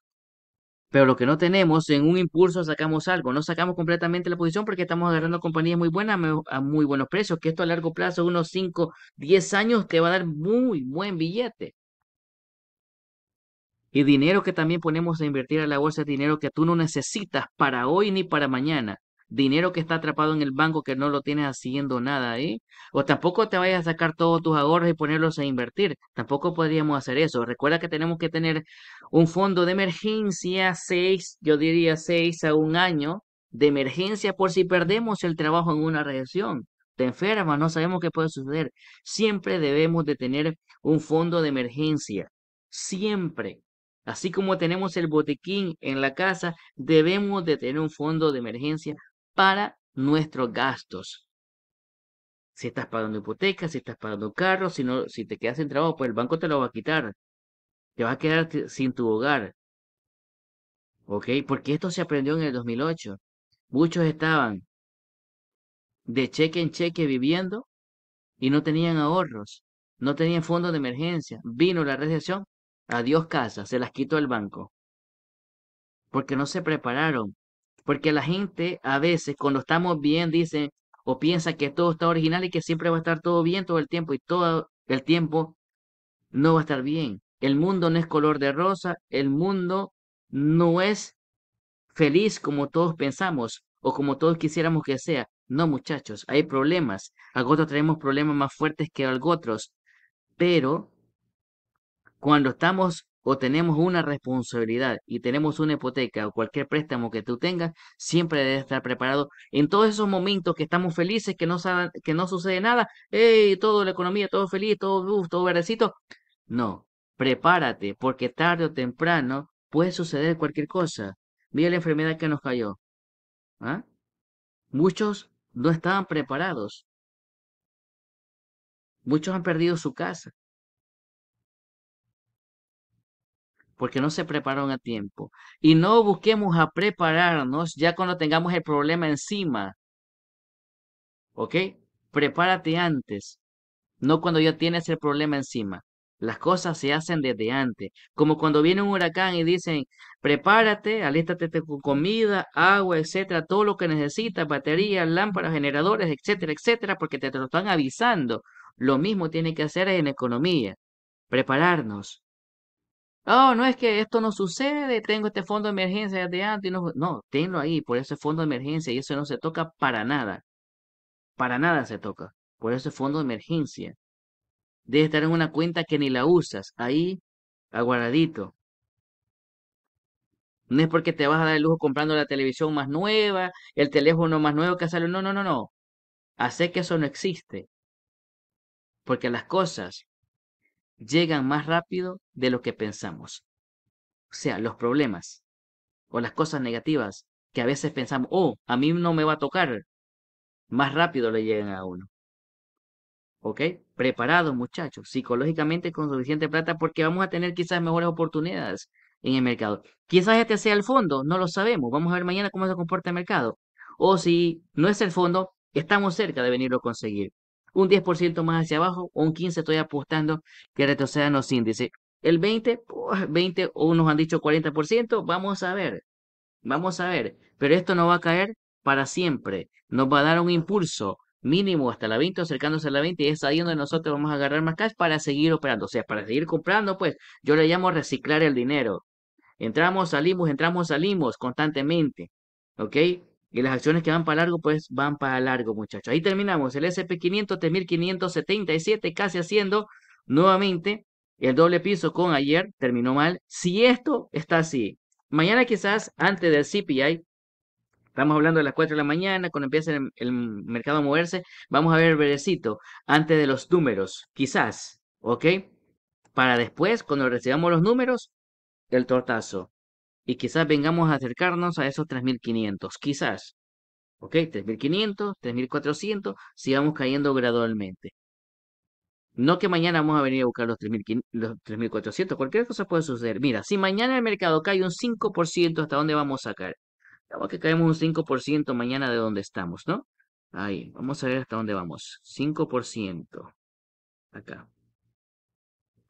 A: Pero lo que no tenemos, en un impulso sacamos algo, no sacamos completamente la posición porque estamos agarrando compañías muy buenas a muy buenos precios, que esto a largo plazo, unos 5, 10 años, te va a dar muy buen billete. Y dinero que también ponemos a invertir a la bolsa es dinero que tú no necesitas para hoy ni para mañana dinero que está atrapado en el banco que no lo tienes haciendo nada ahí. O tampoco te vayas a sacar todos tus ahorros y ponerlos a invertir. Tampoco podríamos hacer eso. Recuerda que tenemos que tener un fondo de emergencia, seis, yo diría seis a un año de emergencia por si perdemos el trabajo en una recesión. Te enfermas, no sabemos qué puede suceder. Siempre debemos de tener un fondo de emergencia. Siempre. Así como tenemos el botequín en la casa, debemos de tener un fondo de emergencia para nuestros gastos. Si estás pagando hipoteca, si estás pagando carro, si, no, si te quedas sin trabajo, pues el banco te lo va a quitar. Te vas a quedar sin tu hogar. ¿Ok? Porque esto se aprendió en el 2008. Muchos estaban de cheque en cheque viviendo y no tenían ahorros, no tenían fondos de emergencia. Vino la recesión, adiós casa, se las quitó el banco. Porque no se prepararon, porque la gente a veces cuando estamos bien dice o piensa que todo está original y que siempre va a estar todo bien todo el tiempo y todo el tiempo no va a estar bien. El mundo no es color de rosa, el mundo no es feliz como todos pensamos o como todos quisiéramos que sea. No, muchachos, hay problemas. Algunos tenemos problemas más fuertes que otros, pero cuando estamos o tenemos una responsabilidad y tenemos una hipoteca o cualquier préstamo que tú tengas, siempre debes estar preparado en todos esos momentos que estamos felices, que no, que no sucede nada, hey, toda la economía, todo feliz, todo, todo verdecito. No, prepárate, porque tarde o temprano puede suceder cualquier cosa. Mira la enfermedad que nos cayó. ¿Ah? Muchos no estaban preparados. Muchos han perdido su casa. Porque no se prepararon a tiempo. Y no busquemos a prepararnos ya cuando tengamos el problema encima. ¿Ok? Prepárate antes, no cuando ya tienes el problema encima. Las cosas se hacen desde antes. Como cuando viene un huracán y dicen, prepárate, alístate con comida, agua, etcétera, todo lo que necesitas, baterías, lámparas, generadores, etcétera, etcétera, porque te, te lo están avisando. Lo mismo tiene que hacer en economía. Prepararnos. Oh, no es que esto no sucede, tengo este fondo de emergencia desde antes. No, no, tenlo ahí, por ese fondo de emergencia y eso no se toca para nada. Para nada se toca. Por ese fondo de emergencia. Debe estar en una cuenta que ni la usas, ahí, aguardadito. No es porque te vas a dar el lujo comprando la televisión más nueva, el teléfono más nuevo que sale. No, no, no, no. Hace que eso no existe. Porque las cosas llegan más rápido de lo que pensamos. O sea, los problemas o las cosas negativas que a veces pensamos, oh, a mí no me va a tocar, más rápido le llegan a uno. ¿Ok? Preparados, muchachos, psicológicamente con suficiente plata porque vamos a tener quizás mejores oportunidades en el mercado. Quizás este sea el fondo, no lo sabemos. Vamos a ver mañana cómo se comporta el mercado. O si no es el fondo, estamos cerca de venirlo a conseguir. Un 10% más hacia abajo o un 15% estoy apostando que retrocedan los índices. El 20, 20 o unos han dicho 40%, vamos a ver. Vamos a ver. Pero esto no va a caer para siempre. Nos va a dar un impulso mínimo hasta la 20 o acercándose a la 20 y es ahí donde nosotros vamos a agarrar más cash para seguir operando. O sea, para seguir comprando, pues yo le llamo reciclar el dinero. Entramos, salimos, entramos, salimos constantemente. ¿Ok? Y las acciones que van para largo, pues van para largo, muchachos. Ahí terminamos. El SP500, 3577, casi haciendo nuevamente el doble piso con ayer. Terminó mal. Si esto está así, mañana quizás antes del CPI, Estamos hablando de las 4 de la mañana, cuando empieza el, mercado a moverse, vamos a ver el verecito antes de los números, quizás, ¿ok? Para después, cuando recibamos los números, el tortazo. Y quizás vengamos a acercarnos a esos 3.500, quizás. ¿Ok? 3.500, 3.400, sigamos cayendo gradualmente. No que mañana vamos a venir a buscar los 3.400, cualquier cosa puede suceder. Mira, si mañana el mercado cae un 5%, ¿hasta dónde vamos a sacar? Vamos que caemos un 5% mañana de donde estamos, ¿no? Ahí, vamos a ver hasta dónde vamos. 5%. Acá.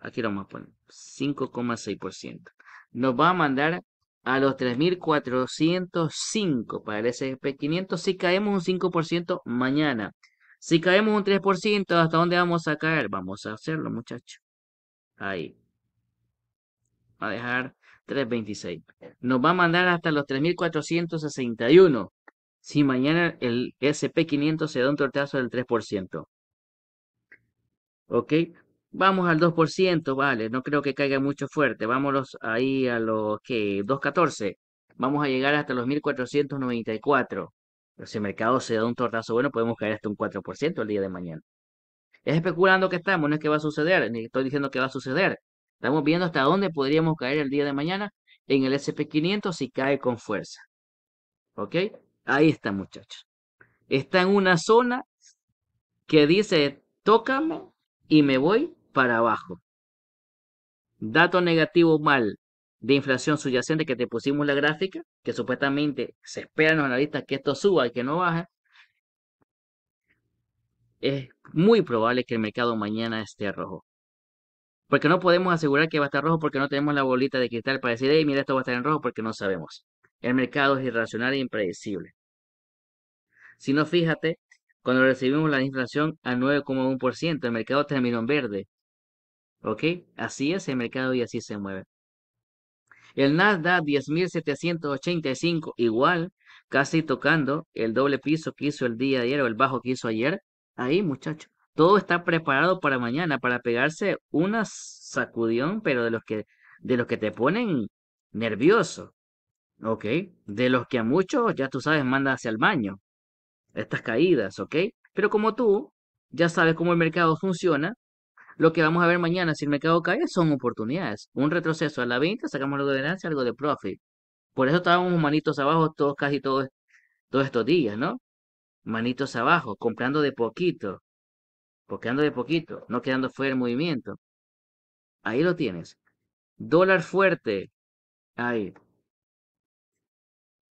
A: Aquí lo vamos a poner. 5,6%. Nos va a mandar a los 3.405 para el SP500 si caemos un 5% mañana. Si caemos un 3%, ¿hasta dónde vamos a caer? Vamos a hacerlo, muchachos. Ahí. A dejar 326. Nos va a mandar hasta los 3461. Si mañana el SP500 se da un tortazo del 3%. ¿Ok? Vamos al 2%, vale. No creo que caiga mucho fuerte. Vámonos ahí a los que 214. Vamos a llegar hasta los 1494. Pero si el mercado se da un tortazo bueno, podemos caer hasta un 4% el día de mañana. Es especulando que estamos, no es que va a suceder, ni estoy diciendo que va a suceder. Estamos viendo hasta dónde podríamos caer el día de mañana en el SP500 si cae con fuerza. ¿Ok? Ahí está, muchachos. Está en una zona que dice, tócame y me voy para abajo. Dato negativo mal de inflación subyacente que te pusimos la gráfica, que supuestamente se esperan los analistas que esto suba y que no baje. Es muy probable que el mercado mañana esté rojo. Porque no podemos asegurar que va a estar rojo porque no tenemos la bolita de cristal para decir, hey, mira, esto va a estar en rojo porque no sabemos. El mercado es irracional e impredecible. Si no, fíjate, cuando recibimos la inflación a 9,1%, el mercado terminó en verde. ¿Ok? Así es el mercado y así se mueve. El Nasdaq 10.785, igual, casi tocando el doble piso que hizo el día de ayer o el bajo que hizo ayer. Ahí, muchachos todo está preparado para mañana, para pegarse una sacudión, pero de los que, de los que te ponen nervioso. ¿Ok? De los que a muchos, ya tú sabes, manda hacia el baño. Estas caídas, ¿ok? Pero como tú ya sabes cómo el mercado funciona, lo que vamos a ver mañana, si el mercado cae, son oportunidades. Un retroceso a la venta, sacamos algo de ganancia, algo de profit. Por eso estábamos manitos abajo todos, casi todos, todos estos días, ¿no? Manitos abajo, comprando de poquito porque ando de poquito, no quedando fuera el movimiento. Ahí lo tienes. Dólar fuerte. Ahí.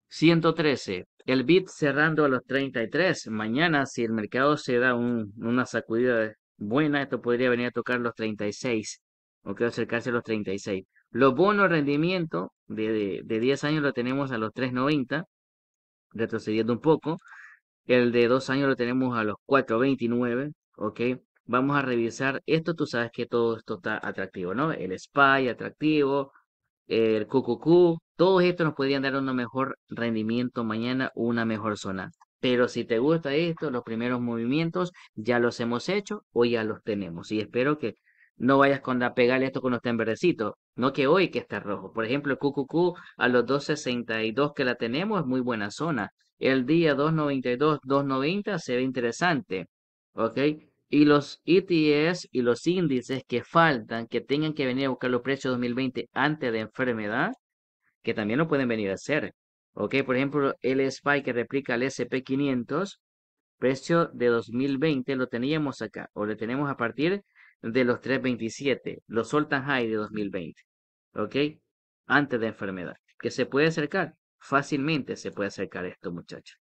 A: 113. El bit cerrando a los 33. Mañana, si el mercado se da una sacudida buena, esto podría venir a tocar los 36. O acercarse a los 36. Los bonos rendimiento de, de, 10 años lo tenemos a los 3.90, retrocediendo un poco. El de 2 años lo tenemos a los 4.29, ¿ok? Vamos a revisar esto, tú sabes que todo esto está atractivo, ¿no? El SPY atractivo, el QQQ, todos estos nos podrían dar un mejor rendimiento mañana, una mejor zona. Pero si te gusta esto, los primeros movimientos ya los hemos hecho o ya los tenemos. Y espero que no vayas con la pegarle esto cuando esté en. No que hoy que está rojo. Por ejemplo, el QQQ a los 2.62 que la tenemos es muy buena zona. El día 2.92, 2.90 se ve interesante. ¿Ok? Y los ETS y los índices que faltan, que tengan que venir a buscar los precios 2020 antes de enfermedad, que también lo pueden venir a hacer. ¿Ok? Por ejemplo, el SPY que replica el SP500, precio de 2020 lo teníamos acá, o lo tenemos a partir de los 327, los all high de 2020. ¿Ok? Antes de enfermedad. Que se puede acercar. Fácilmente se puede acercar esto, muchachos.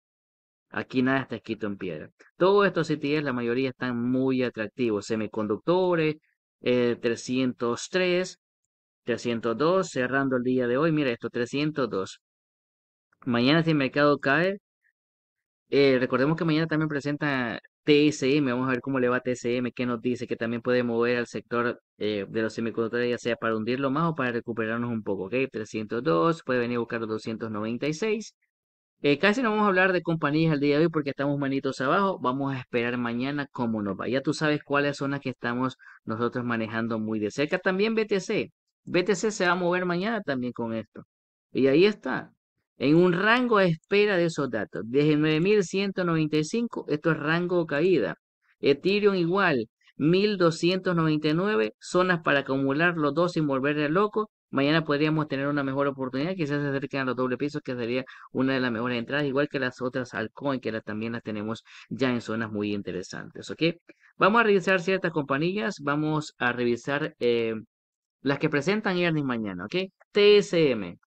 A: Aquí nada está escrito en piedra. Todos estos ETFs, la mayoría están muy atractivos. Semiconductores, 303, eh, 302, cerrando el día de hoy. Mira esto, 302. Mañana si el mercado cae, eh, recordemos que mañana también presenta TSM, vamos a ver cómo le va a TSM, qué nos dice que también puede mover al sector eh, de los semiconductores, ya sea para hundirlo más o para recuperarnos un poco, ¿ok? 302, puede venir a buscar los 296. Eh, casi no vamos a hablar de compañías el día de hoy porque estamos manitos abajo. Vamos a esperar mañana cómo nos va. Ya tú sabes cuáles son las que estamos nosotros manejando muy de cerca. También BTC. BTC se va a mover mañana también con esto. Y ahí está. En un rango de espera de esos datos. Desde 9195, esto es rango caída. Ethereum igual. 1299 zonas para acumular los dos sin volverle loco. Mañana podríamos tener una mejor oportunidad, quizás se acerquen a los doble pisos, que sería una de las mejores entradas, igual que las otras altcoins, que también las tenemos ya en zonas muy interesantes, ¿ok? Vamos a revisar ciertas compañías, vamos a revisar eh, las que presentan earnings mañana, ¿ok? TSM.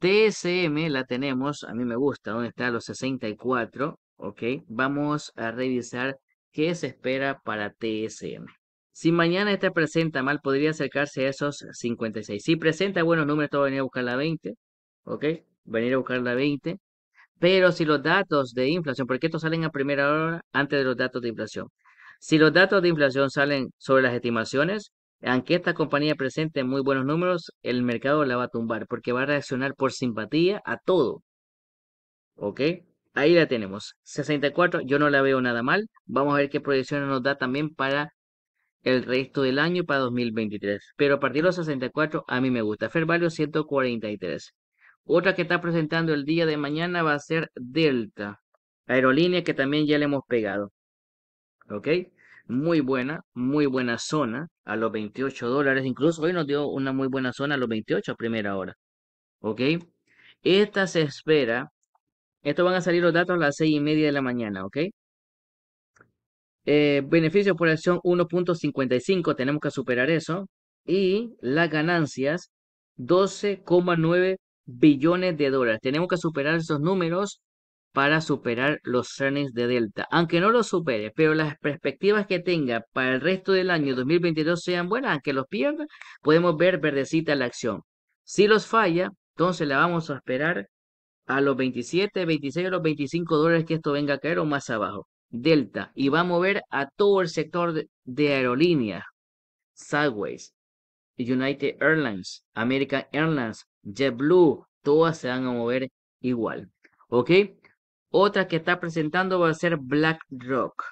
A: TSM la tenemos, a mí me gusta, ¿dónde está los 64? ¿Ok? Vamos a revisar qué se espera para TSM. Si mañana esta presenta mal, podría acercarse a esos 56. Si presenta buenos números, todo venir a buscar la 20. ¿Ok? Venir a buscar la 20. Pero si los datos de inflación, porque estos salen a primera hora antes de los datos de inflación. Si los datos de inflación salen sobre las estimaciones, aunque esta compañía presente muy buenos números, el mercado la va a tumbar porque va a reaccionar por simpatía a todo. ¿Ok? Ahí la tenemos. 64, yo no la veo nada mal. Vamos a ver qué proyecciones nos da también para el resto del año para 2023. Pero a partir de los 64 a mí me gusta. Fair Value 143. Otra que está presentando el día de mañana va a ser Delta. Aerolínea que también ya le hemos pegado. ¿Ok? Muy buena, muy buena zona a los 28 dólares. Incluso hoy nos dio una muy buena zona a los 28 a primera hora. ¿Ok? Esta se espera. Estos van a salir los datos a las 6 y media de la mañana. ¿Ok? Eh, beneficio por acción 1.55, tenemos que superar eso. Y las ganancias 12,9 billones de dólares. Tenemos que superar esos números para superar los earnings de Delta. Aunque no los supere, pero las perspectivas que tenga para el resto del año 2022 sean buenas, aunque los pierda, podemos ver verdecita la acción. Si los falla, entonces la vamos a esperar a los 27, 26 o los 25 dólares que esto venga a caer o más abajo. Delta y va a mover a todo el sector de, aerolínea, Sideways, United Airlines, American Airlines, JetBlue, todas se van a mover igual. ¿Ok? Otra que está presentando va a ser BlackRock.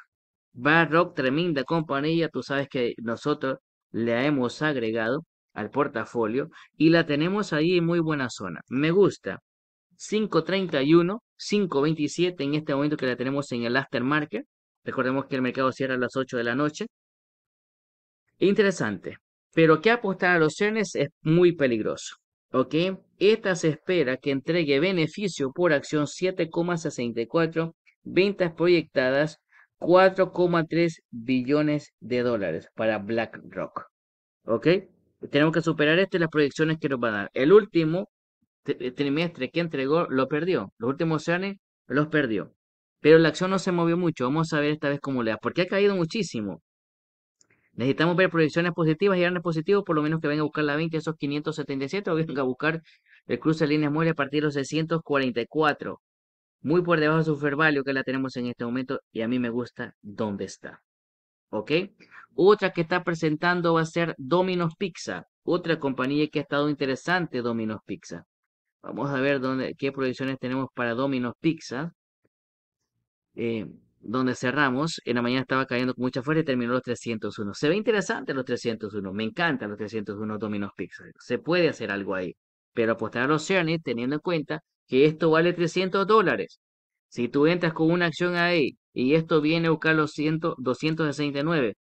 A: BlackRock, tremenda compañía, tú sabes que nosotros le hemos agregado al portafolio y la tenemos ahí en muy buena zona. Me gusta. 531, 527 en este momento que la tenemos en el aftermarket. Recordemos que el mercado cierra a las 8 de la noche. Interesante. Pero que apostar a los cenes es muy peligroso. ¿Ok? Esta se espera que entregue beneficio por acción 7,64, ventas proyectadas 4,3 billones de dólares para BlackRock. ¿Ok? Tenemos que superar esto y las proyecciones que nos van a dar. El último trimestre que entregó lo perdió. Los últimos earnings los perdió. Pero la acción no se movió mucho. Vamos a ver esta vez cómo le da. Porque ha caído muchísimo. Necesitamos ver proyecciones positivas y grandes positivos, por lo menos que venga a buscar la 20, esos 577, o venga a buscar el cruce de líneas muere a partir de los 644. Muy por debajo de su fair value que la tenemos en este momento y a mí me gusta dónde está. ¿Ok? Otra que está presentando va a ser Domino's Pizza. Otra compañía que ha estado interesante, Domino's Pizza. Vamos a ver dónde, qué proyecciones tenemos para Domino's Pizza. Eh, donde cerramos, en la mañana estaba cayendo con mucha fuerza y terminó los 301. Se ve interesante los 301. Me encantan los 301 Domino's Pizza. Se puede hacer algo ahí. Pero apostar a los earnings teniendo en cuenta que esto vale 300 dólares. Si tú entras con una acción ahí y esto viene a buscar los 100, 269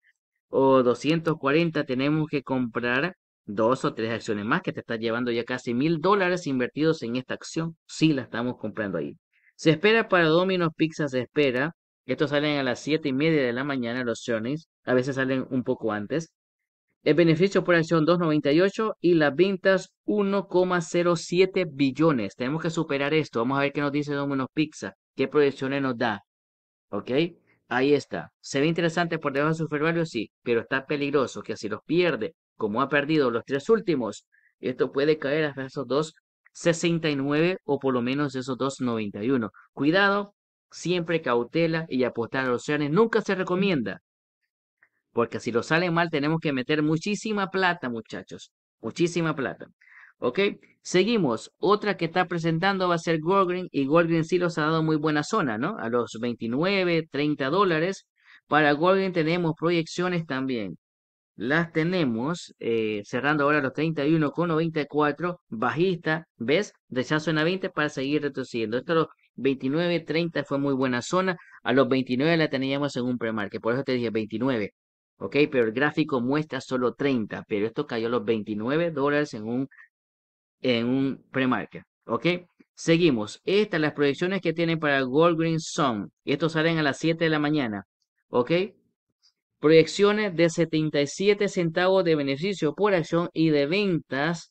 A: o 240, tenemos que comprar dos o tres acciones más que te está llevando ya casi mil dólares invertidos en esta acción. Sí, la estamos comprando ahí. Se espera para Domino's Pizza, se espera. Estos salen a las 7 y media de la mañana los earnings. A veces salen un poco antes. El beneficio por acción 2.98 y las ventas 1,07 billones. Tenemos que superar esto. Vamos a ver qué nos dice Domino's Pizza. ¿Qué proyecciones nos da? ¿Ok? Ahí está. ¿Se ve interesante por debajo de su fair Sí, pero está peligroso que si los pierde, como ha perdido los tres últimos, esto puede caer hasta esos 2.69 o por lo menos esos 2.91. Cuidado, siempre cautela y apostar a los oceanes nunca se recomienda. Porque si lo sale mal, tenemos que meter muchísima plata, muchachos. Muchísima plata. ¿Ok? Seguimos. Otra que está presentando va a ser Goldgreen. Y Goldgreen sí los ha dado muy buena zona, ¿no? A los 29, 30 dólares. Para Goldgreen tenemos proyecciones también. Las tenemos eh, cerrando ahora los 31,94. Bajista, ¿ves? Rechazo en la 20 para seguir reduciendo. Esto a los 29, 30 fue muy buena zona. A los 29 la teníamos en un premarket. Por eso te dije 29. ¿ok? Pero el gráfico muestra solo 30, pero esto cayó a los 29 dólares en un, en un pre-market, ¿ok? Seguimos. Estas las proyecciones que tienen para Gold Green Sun. Estos salen a las 7 de la mañana, ¿ok? Proyecciones de 77 centavos de beneficio por acción y de ventas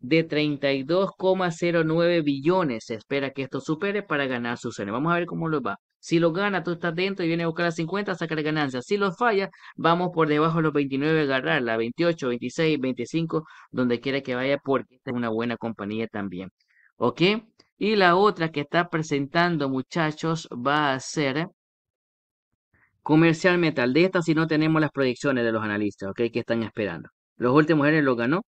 A: de 32,09 billones. Se espera que esto supere para ganar su cena. Vamos a ver cómo lo va. Si lo gana, tú estás dentro y viene a buscar las 50, sacar ganancias. Si lo falla, vamos por debajo de los 29 a agarrar la 28, 26, 25, donde quiera que vaya, porque esta es una buena compañía también. ¿Ok? Y la otra que está presentando, muchachos, va a ser Comercial Metal. De esta si no tenemos las proyecciones de los analistas, ¿ok? Que están esperando. Los últimos años lo ganó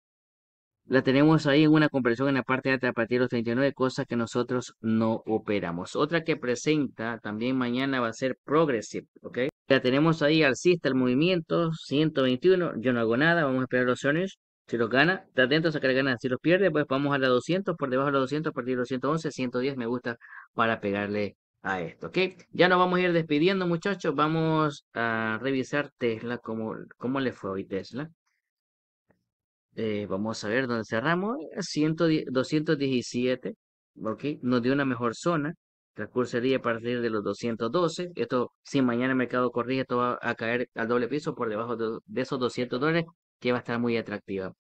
A: la tenemos ahí en una comprensión en la parte alta a partir de los 39, cosas que nosotros no operamos. Otra que presenta también mañana va a ser Progressive, ¿ok? La tenemos ahí alcista el movimiento, 121, yo no hago nada, vamos a esperar los earnings. Si los gana, está atento a sacar ganas. Si los pierde, pues vamos a la 200, por debajo de los 200, a partir de los 111, 110 me gusta para pegarle a esto, ¿ok? Ya nos vamos a ir despidiendo, muchachos. Vamos a revisar Tesla, cómo, cómo le fue hoy Tesla. Eh, vamos a ver dónde cerramos. 217. ¿Ok? Nos dio una mejor zona. Transcursería a partir de los 212. Esto, si mañana el mercado corrige, esto va a caer al doble piso por debajo de, esos 200 dólares, que va a estar muy atractiva.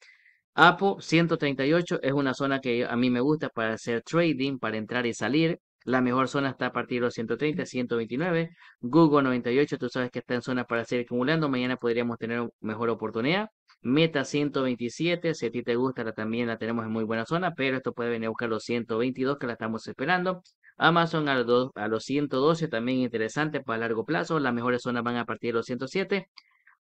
A: Apo 138 es una zona que a mí me gusta para hacer trading, para entrar y salir. La mejor zona está a partir de los 130, 129. Google 98, tú sabes que está en zona para seguir acumulando. Mañana podríamos tener mejor oportunidad. Meta 127, si a ti te gusta, la, también la tenemos en muy buena zona, pero esto puede venir a buscar los 122 que la estamos esperando. Amazon a los, a los 112, también interesante para largo plazo. Las mejores zonas van a partir de los 107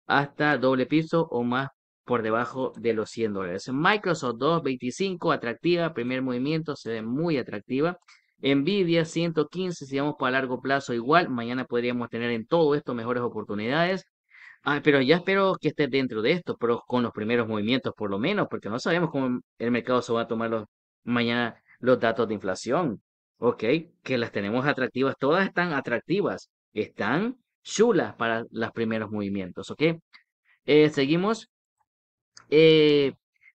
A: hasta doble piso o más por debajo de los 100 dólares. Microsoft 225, atractiva, primer movimiento, se ve muy atractiva. Nvidia 115, si vamos para largo plazo igual, mañana podríamos tener en todo esto mejores oportunidades. Ah, pero ya espero que esté dentro de esto, pero con los primeros movimientos por lo menos, porque no sabemos cómo el mercado se va a tomar los, mañana los datos de inflación. Ok, que las tenemos atractivas, todas están atractivas, están chulas para los primeros movimientos, ok. Eh, seguimos. Eh,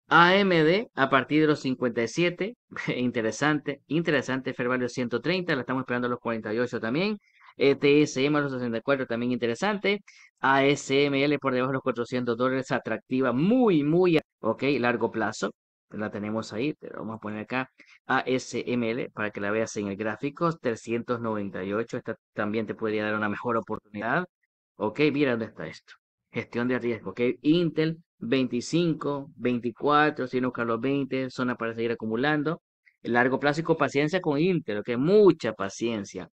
A: AMD a partir de los 57, interesante, interesante, Fair Value 130, la estamos esperando a los 48 también. ETSM a los 64 también interesante. ASML por debajo de los 400 dólares, atractiva, muy, muy, ok, largo plazo. la tenemos ahí, te vamos a poner acá ASML para que la veas en el gráfico, 398, esta también te podría dar una mejor oportunidad. Ok, mira dónde está esto. Gestión de riesgo, ok, Intel 25, 24, si no los 20, zona para seguir acumulando. El largo plazo y con paciencia con Intel, ok, mucha paciencia.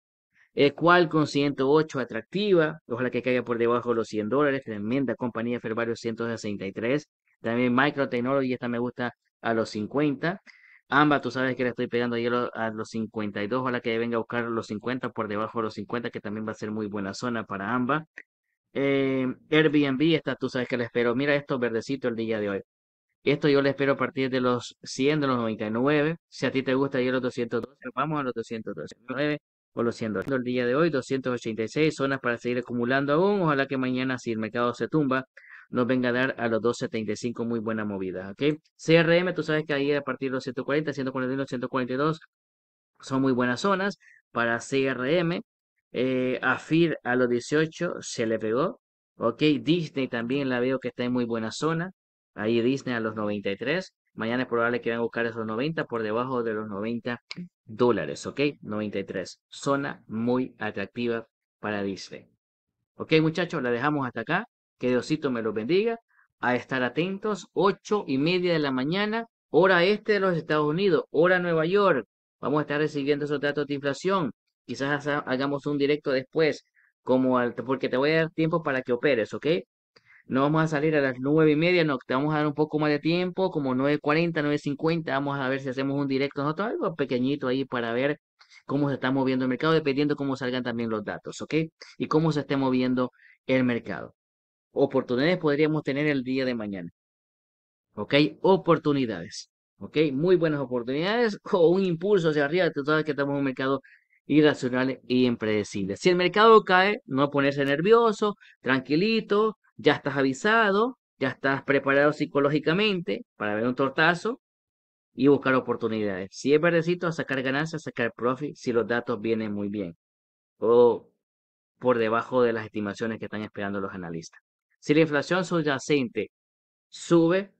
A: El cual con 108 atractiva, ojalá que caiga por debajo de los 100 dólares, tremenda compañía Fervario 163. También Microtechnology, esta me gusta a los 50. Amba, tú sabes que le estoy pegando ahí a los 52, ojalá que venga a buscar los 50 por debajo de los 50, que también va a ser muy buena zona para Amba. Eh, Airbnb, esta tú sabes que le espero. Mira esto verdecito el día de hoy. Esto yo le espero a partir de los 100, de los 99. Si a ti te gusta, a los 212, vamos a los 212. 100 El día de hoy, 286 zonas para seguir acumulando aún. Ojalá que mañana, si el mercado se tumba, nos venga a dar a los 275 muy buena movida. ¿ok? CRM, tú sabes que ahí a partir de los 140, 141, 142 son muy buenas zonas para CRM. Eh, AFIR a los 18 se le pegó. Ok, Disney también la veo que está en muy buena zona. Ahí Disney a los 93. Mañana es probable que vayan a buscar esos 90 por debajo de los 90 dólares. Ok, 93. Zona muy atractiva para Disney. Ok, muchachos, la dejamos hasta acá. Que Diosito me los bendiga. A estar atentos. 8 y media de la mañana. Hora este de los Estados Unidos. Hora Nueva York. Vamos a estar recibiendo esos datos de inflación. Quizás hagamos un directo después. Como porque te voy a dar tiempo para que operes, ¿ok? No vamos a salir a las nueve y media, no, te vamos a dar un poco más de tiempo, como 9.40, 9.50, vamos a ver si hacemos un directo nosotros, algo pequeñito ahí para ver cómo se está moviendo el mercado, dependiendo cómo salgan también los datos, ¿ok? Y cómo se esté moviendo el mercado oportunidades podríamos tener el día de mañana. ¿Ok? Oportunidades. ¿Ok? Muy buenas oportunidades o un impulso hacia arriba. Tú sabes que estamos en un mercado irracional y impredecible. Si el mercado cae, no ponerse nervioso, tranquilito, ya estás avisado, ya estás preparado psicológicamente para ver un tortazo y buscar oportunidades. Si es verdecito, sacar ganancias, sacar profit, si los datos vienen muy bien o por debajo de las estimaciones que están esperando los analistas. Si la inflación subyacente sube,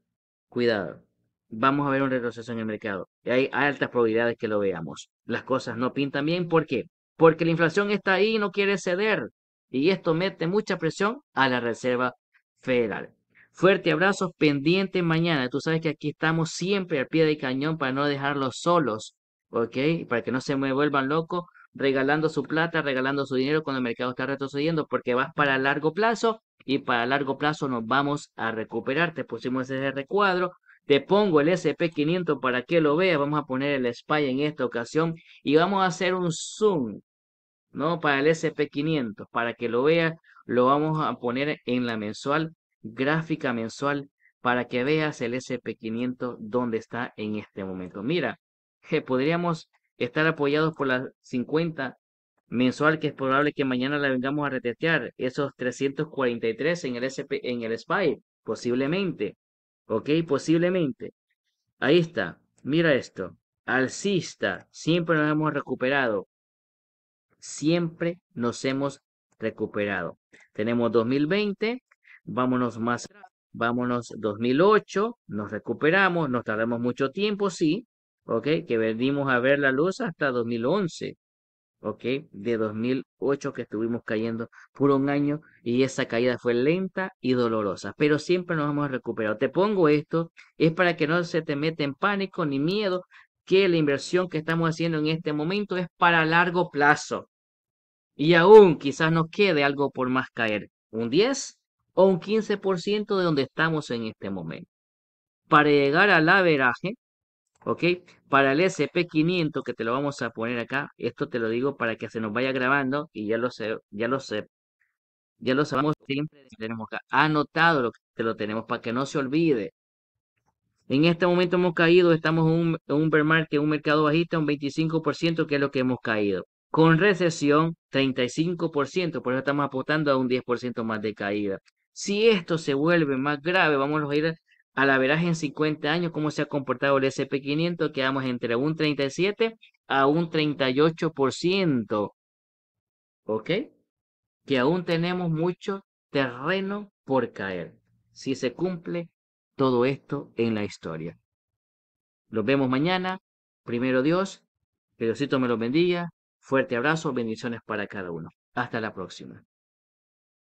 A: cuidado, vamos a ver un retroceso en el mercado. Hay altas probabilidades que lo veamos. Las cosas no pintan bien. ¿Por qué? Porque la inflación está ahí y no quiere ceder. Y esto mete mucha presión a la Reserva Federal. Fuerte abrazo, pendiente mañana. Tú sabes que aquí estamos siempre al pie del cañón para no dejarlos solos, ¿ok? Para que no se me vuelvan locos regalando su plata, regalando su dinero cuando el mercado está retrocediendo, porque vas para largo plazo y para largo plazo nos vamos a recuperar. Te pusimos ese recuadro. Te pongo el SP500 para que lo veas. Vamos a poner el SPY en esta ocasión y vamos a hacer un zoom, ¿no? Para el SP500, para que lo veas. Lo vamos a poner en la mensual, gráfica mensual, para que veas el SP500 donde está en este momento. Mira, que podríamos estar apoyados por las 50 mensual que es probable que mañana la vengamos a retestear. Esos 343 en el SP, en el SPY, posiblemente. ¿Ok? Posiblemente. Ahí está. Mira esto. Alcista. Siempre nos hemos recuperado. Siempre nos hemos recuperado. Tenemos 2020. Vámonos más. Vámonos 2008. Nos recuperamos. Nos tardamos mucho tiempo, sí. ¿Ok? Que venimos a ver la luz hasta 2011. ¿ok? De 2008 que estuvimos cayendo por un año y esa caída fue lenta y dolorosa, pero siempre nos hemos recuperado. Te pongo esto, es para que no se te meta en pánico ni miedo, que la inversión que estamos haciendo en este momento es para largo plazo. Y aún quizás nos quede algo por más caer, un 10 o un 15% de donde estamos en este momento. Para llegar al averaje, ¿ok? Para el SP500 que te lo vamos a poner acá, esto te lo digo para que se nos vaya grabando y ya lo sé, ya lo sé, ya lo sabemos siempre tenemos acá anotado lo que te lo tenemos para que no se olvide. En este momento hemos caído, estamos en un, un bear un mercado bajista, un 25% que es lo que hemos caído. Con recesión, 35%, por eso estamos apuntando a un 10% más de caída. Si esto se vuelve más grave, vamos a ir a la veraje en 50 años, cómo se ha comportado el SP500, quedamos entre un 37 a un 38%. ¿Ok? Que aún tenemos mucho terreno por caer. Si se cumple todo esto en la historia. Los vemos mañana. Primero Dios. Que Diosito me los bendiga. Fuerte abrazo. Bendiciones para cada uno. Hasta la próxima.